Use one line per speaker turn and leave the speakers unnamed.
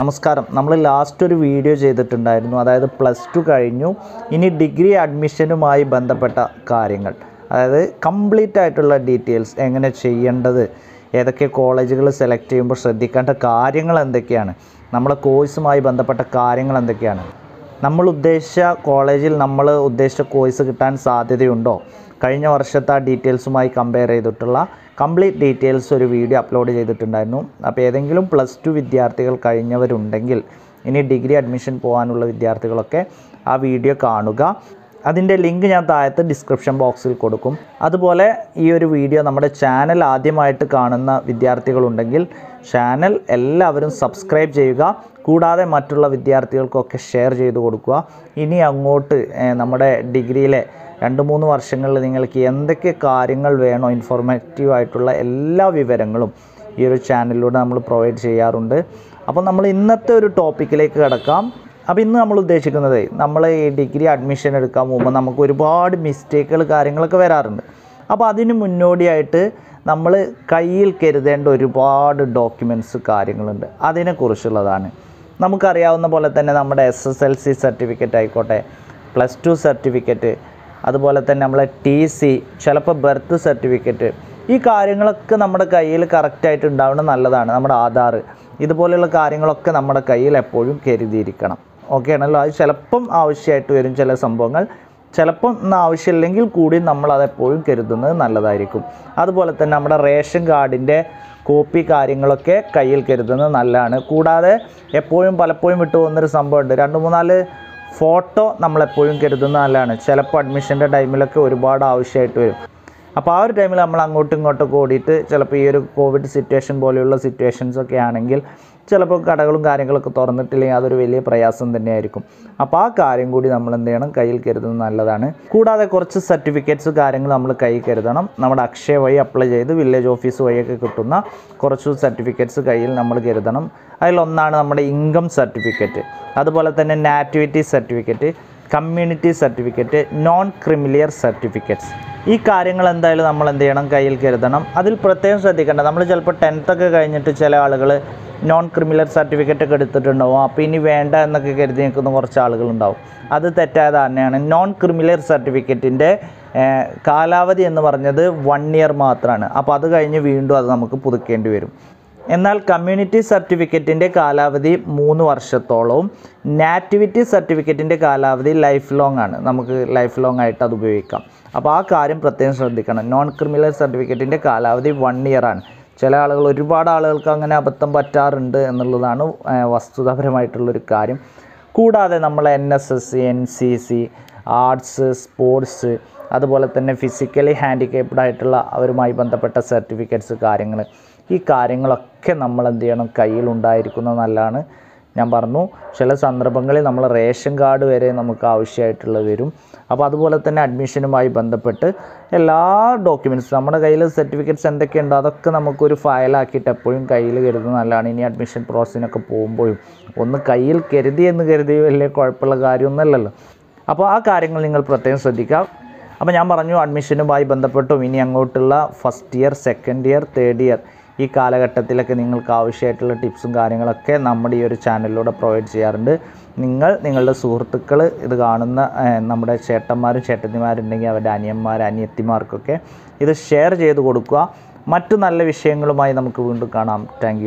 നമസ്കാരം. നമ്മൾ ലാസ്റ്റ് ഒരു വീഡിയോ ചെയ്തിട്ടുണ്ടായിരുന്നു. അതായത് പ്ലസ് ടു കഴിഞ്ഞു. ഇനി ഡിഗ്രി അഡ്മിഷനുമായി ബന്ധപ്പെട്ട കാര്യങ്ങൾ. അതായത് കംപ്ലീറ്റ് ആയിട്ടുള്ള ഡീറ്റെയിൽസ് എങ്ങനെ ചെയ്യേണ്ടത്? ഏതൊക്കെ കോളേജുകൾ സെലക്ട് ചെയ്യുമ്പോൾ ശ്രദ്ധിക്കേണ്ട കാര്യങ്ങൾ എന്തൊക്കെയാണ്? നമ്മുടെ കോഴ്സുമായി ബന്ധപ്പെട്ട കാര്യങ്ങൾ എന്തൊക്കെയാണ്? നമ്മൾ ഉദ്ദേശിച്ച കോളേജിൽ നമ്മൾ ഉദ്ദേശിച്ച കോഴ്സ് കിട്ടാൻ സാധ്യതയുണ്ടോ? കഴിഞ്ഞ വർഷത്തെ ആ ഡീറ്റെയിൽസുമായി കമ്പയർ ചെയ്തിട്ടുള്ള കംപ്ലീറ്റ് ഡീറ്റെയിൽസ് ഒരു വീഡിയോ അപ്ലോഡ് ചെയ്തിട്ടുണ്ടായിരുന്നു. അപ്പോൾ ഏതെങ്കിലും പ്ലസ് ടു വിദ്യാർത്ഥികൾ കഴിഞ്ഞവരുണ്ടെങ്കിൽ ഇനി ഡിഗ്രി അഡ്മിഷൻ പോകാനുള്ള വിദ്യാർത്ഥികളൊക്കെ ആ വീഡിയോ കാണുക. അതിന്റെ ലിങ്ക് ഞാൻ താഴത്ത് ഡിസ്ക്രിപ്ഷൻ ബോക്സിൽ കൊടുക്കും. അതുപോലെ ഈ ഒരു വീഡിയോ നമ്മുടെ ചാനൽ ആദ്യമായിട്ട് കാണുന്ന വിദ്യാർത്ഥികളുണ്ടെങ്കിൽ ചാനൽ എല്ലാവരും സബ്സ്ക്രൈബ് ചെയ്യുക. കൂടാതെ മറ്റുള്ള വിദ്യാർത്ഥികൾക്കൊക്കെ ഷെയർ ചെയ്ത് കൊടുക്കുക. ഇനി അങ്ങോട്ട് നമ്മുടെ ഡിഗ്രിയിലെ രണ്ട് മൂന്ന് വർഷങ്ങളിൽ നിങ്ങൾക്ക് എന്തൊക്കെ കാര്യങ്ങൾ വേണോ ഇൻഫോർമേറ്റീവ് ആയിട്ടുള്ള എല്ലാ വിവരങ്ങളും ഈ ഒരു ചാനലിലൂടെ നമ്മൾ പ്രൊവൈഡ് ചെയ്യാറുണ്ട്. അപ്പോൾ നമ്മൾ ഇന്നത്തെ ഒരു ടോപ്പിക്കിലേക്ക് കിടക്കാം. അപ്പോൾ ഇന്ന് നമ്മൾ ഉദ്ദേശിക്കുന്നത് നമ്മൾ ഡിഗ്രി അഡ്മിഷൻ എടുക്കാൻ പോകുമ്പോൾ നമുക്ക് ഒരുപാട് മിസ്റ്റേക്കുകൾ കാര്യങ്ങളൊക്കെ വരാറുണ്ട്. അപ്പോൾ അതിന് മുന്നോടിയായിട്ട് നമ്മൾ കയ്യിൽ കരുതേണ്ട ഒരുപാട് ഡോക്യുമെന്റ്സ് കാര്യങ്ങളുണ്ട്. അതിനെക്കുറിച്ചുള്ളതാണ്. നമുക്കറിയാവുന്ന പോലെ തന്നെ നമ്മുടെ S S L C certificate ആയിക്കോട്ടെ പ്ലസ് ടു സർട്ടിഫിക്കറ്റ് അതുപോലെ തന്നെ നമ്മളെ ടി സി ചിലപ്പോൾ ബർത്ത് സർട്ടിഫിക്കറ്റ് ഈ കാര്യങ്ങളൊക്കെ നമ്മുടെ കയ്യിൽ കറക്റ്റായിട്ട് ഉണ്ടാവുന്നത് നല്ലതാണ്. നമ്മുടെ ആധാർ ഇതുപോലെയുള്ള കാര്യങ്ങളൊക്കെ നമ്മുടെ കയ്യിൽ എപ്പോഴും കരുതിയിരിക്കണം. ഓക്കെ ആണല്ലോ അത് ചിലപ്പം ആവശ്യമായിട്ട് വരും ചില സംഭവങ്ങൾ. ചിലപ്പം ആവശ്യമില്ലെങ്കിൽ കൂടി നമ്മൾ അതെപ്പോഴും കരുതുന്നത് നല്ലതായിരിക്കും. അതുപോലെ തന്നെ നമ്മുടെ റേഷൻ കാർഡിന്റെ കോപ്പി കാര്യങ്ങളൊക്കെ കയ്യിൽ കരുതുന്നത് നല്ലതാണ്. കൂടാതെ എപ്പോഴും പലപ്പോഴും വിട്ടു പോകുന്നൊരു സംഭവമുണ്ട്. രണ്ട് മൂന്നാൽ ഫോട്ടോ നമ്മളെപ്പോഴും കരുതുന്നത് നല്ലതാണ്. ചിലപ്പോൾ അഡ്മിഷന്റെ ടൈമിലൊക്കെ ഒരുപാട് ആവശ്യമായിട്ട് വരും. അപ്പോൾ ആ ഒരു ടൈമിൽ നമ്മൾ അങ്ങോട്ടും ഇങ്ങോട്ടൊക്കെ ഓടിയിട്ട് ചിലപ്പോൾ ഈ ഒരു കോവിഡ് സിറ്റുവേഷൻ പോലെയുള്ള സിറ്റുവേഷൻസ് ഒക്കെ ആണെങ്കിൽ ചിലപ്പോൾ കടകളും കാര്യങ്ങളൊക്കെ തുറന്നിട്ടില്ലെങ്കിൽ അതൊരു വലിയ പ്രയാസം തന്നെയായിരിക്കും. അപ്പോൾ ആ കാര്യം കൂടി നമ്മൾ എന്ത് ചെയ്യണം? കയ്യിൽ കരുതുന്നത് നല്ലതാണ്. കൂടാതെ കുറച്ച് സർട്ടിഫിക്കറ്റ്സ് കാര്യങ്ങൾ നമ്മൾ കയ്യിൽ കരുതണം. നമ്മുടെ അക്ഷയ വഴി അപ്ലൈ ചെയ്ത് വില്ലേജ് ഓഫീസ് വഴിയൊക്കെ കിട്ടുന്ന കുറച്ച് സർട്ടിഫിക്കറ്റ്സ് കയ്യിൽ നമ്മൾ കരുതണം. അതിലൊന്നാണ് നമ്മുടെ ഇൻകം സർട്ടിഫിക്കറ്റ് അതുപോലെ തന്നെ nativity certificate community certificate non creamy layer certificates ഈ കാര്യങ്ങൾ എന്തായാലും നമ്മൾ എന്ത് ചെയ്യണം? കയ്യിൽ കരുതണം. അതിൽ പ്രത്യേകം ശ്രദ്ധിക്കേണ്ട നമ്മൾ ചിലപ്പോൾ ടെൻത്തൊക്കെ കഴിഞ്ഞിട്ട് ചില ആളുകൾ നോൺ ക്രിമിനൽ സർട്ടിഫിക്കറ്റ് ഒക്കെ എടുത്തിട്ടുണ്ടാവും. അപ്പോൾ ഇനി വേണ്ട എന്നൊക്കെ കരുതി നിൽക്കുന്ന കുറച്ച് ആളുകളുണ്ടാവും. അത് തെറ്റായ ധാരണയാണ്. നോൺ ക്രിമിനൽ സർട്ടിഫിക്കറ്റിന്റെ കാലാവധി എന്ന് പറഞ്ഞത് വൺ ഇയർ മാത്രമാണ് അപ്പോൾ അത് കഴിഞ്ഞ് വീണ്ടും അത് നമുക്ക് പുതുക്കേണ്ടി വരും. എന്നാൽ കമ്മ്യൂണിറ്റി സർട്ടിഫിക്കറ്റിന്റെ കാലാവധി മൂന്ന് വർഷത്തോളവും നാറ്റിവിറ്റി സർട്ടിഫിക്കറ്റിന്റെ കാലാവധി ലൈഫ് ലോങ് ആണ്. നമുക്ക് ലൈഫ് ലോങ് ആയിട്ട് അത് ഉപയോഗിക്കാം. അപ്പോൾ ആ കാര്യം പ്രത്യേകം ശ്രദ്ധിക്കണം. നോൺ ക്രിമിനൽ സർട്ടിഫിക്കറ്റിന്റെ കാലാവധി വൺ ഇയർ ആണ്. ചില ആളുകൾ ഒരുപാട് ആളുകൾക്ക് അങ്ങനെ അബദ്ധം പറ്റാറുണ്ട് എന്നുള്ളതാണ് വസ്തുതാപരമായിട്ടുള്ളൊരു കാര്യം. കൂടാതെ നമ്മൾ N S S N C C arts sports അതുപോലെ തന്നെ ഫിസിക്കലി ഹാൻഡിക്കേപ്ഡ് ആയിട്ടുള്ള അവരുമായി ബന്ധപ്പെട്ട സർട്ടിഫിക്കറ്റ്സ് കാര്യങ്ങൾ ഈ കാര്യങ്ങളൊക്കെ നമ്മൾ എന്ത് ചെയ്യണം? കയ്യിൽ ഉണ്ടായിരിക്കുന്നത് നല്ലതാണ്. ഞാൻ പറഞ്ഞു ചില സന്ദർഭങ്ങളിൽ നമ്മൾ റേഷൻ കാർഡ് വരെ നമുക്ക് ആവശ്യമായിട്ടുള്ള വരും. അപ്പോൾ അതുപോലെ തന്നെ അഡ്മിഷനുമായി ബന്ധപ്പെട്ട് എല്ലാ ഡോക്യുമെന്റ്സ് നമ്മുടെ കയ്യിൽ സർട്ടിഫിക്കറ്റ്സ് എന്തൊക്കെയുണ്ടോ അതൊക്കെ നമുക്കൊരു ഫയലാക്കിയിട്ട് എപ്പോഴും കയ്യിൽ കരുതുന്നത് നല്ലതാണ്. ഇനി അഡ്മിഷൻ പ്രോസസ്സിനൊക്കെ പോകുമ്പോഴും ഒന്ന് കയ്യിൽ കരുതി എന്ന് കരുതി വലിയ കുഴപ്പമുള്ള കാര്യമൊന്നുമല്ലല്ലോ. അപ്പോൾ ആ കാര്യങ്ങൾ നിങ്ങൾ പ്രത്യേകം ശ്രദ്ധിക്കാം അപ്പോൾ ഞാൻ പറഞ്ഞു അഡ്മിഷനുമായി ബന്ധപ്പെട്ടും ഇനി അങ്ങോട്ടുള്ള first year second year third year ഈ കാലഘട്ടത്തിലൊക്കെ നിങ്ങൾക്ക് ആവശ്യമായിട്ടുള്ള ടിപ്സും കാര്യങ്ങളൊക്കെ നമ്മുടെ ഈ ഒരു ചാനലിലൂടെ പ്രൊവൈഡ് ചെയ്യാറുണ്ട്. നിങ്ങൾ നിങ്ങളുടെ സുഹൃത്തുക്കൾ ഇത് കാണുന്ന നമ്മുടെ ചേട്ടന്മാരും ചേട്ടത്തിമാരുണ്ടെങ്കിൽ അവരുടെ അനിയന്മാർ അനിയത്തിമാർക്കൊക്കെ ഇത് ഷെയർ ചെയ്ത് കൊടുക്കുക. മറ്റു നല്ല വിഷയങ്ങളുമായി നമുക്ക് വീണ്ടും കാണാം. താങ്ക്